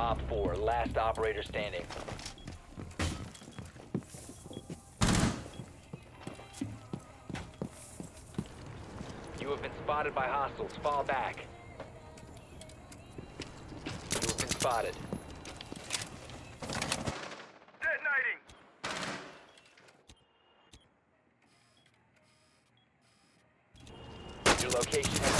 Op 4, last operator standing. You have been spotted by hostiles. Fall back. You have been spotted. Detonating! Your location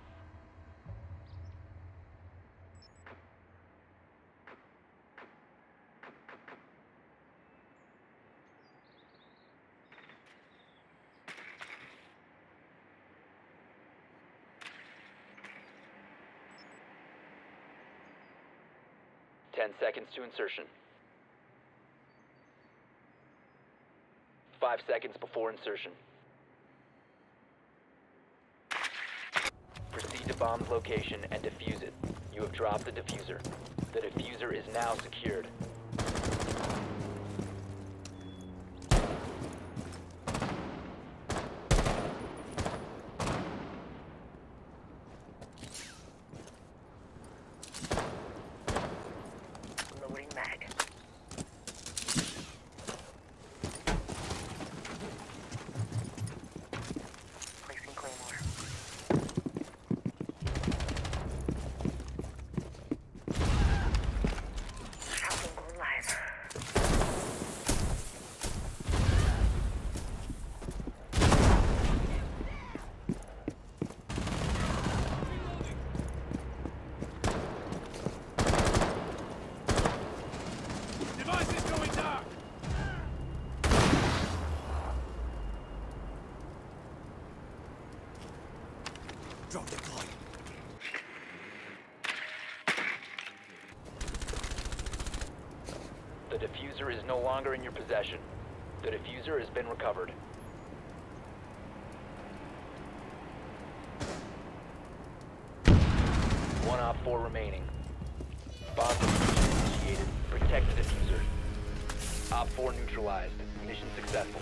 Ten seconds to insertion. Five seconds before insertion. Proceed to bomb's location and defuse it. You have dropped the defuser. The defuser is now secured. Diffuser is no longer in your possession. The defuser has been recovered. One OPFOR remaining. Bomb initiated. Protect the defuser. Op four neutralized. Mission successful.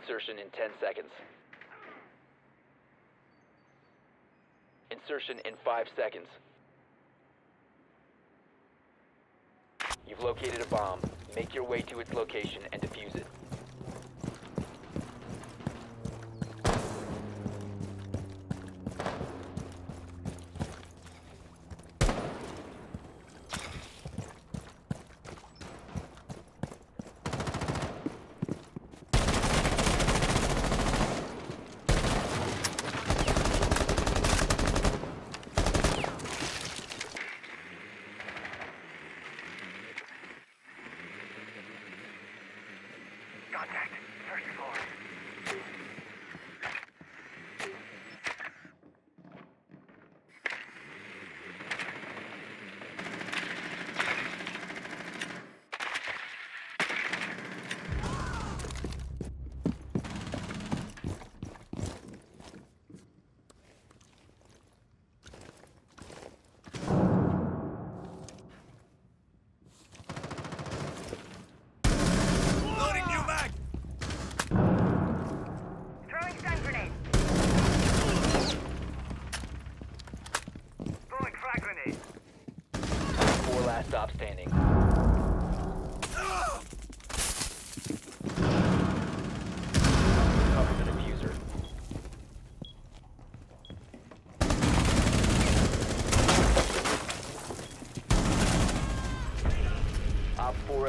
Insertion in 10 seconds. Insertion in 5 seconds. You've located a bomb. Make your way to its location and defuse it.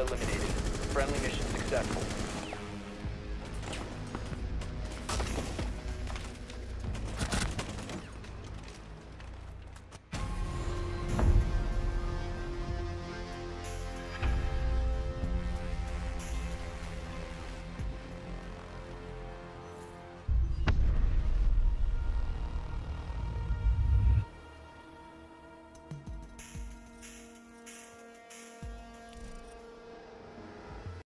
Eliminated.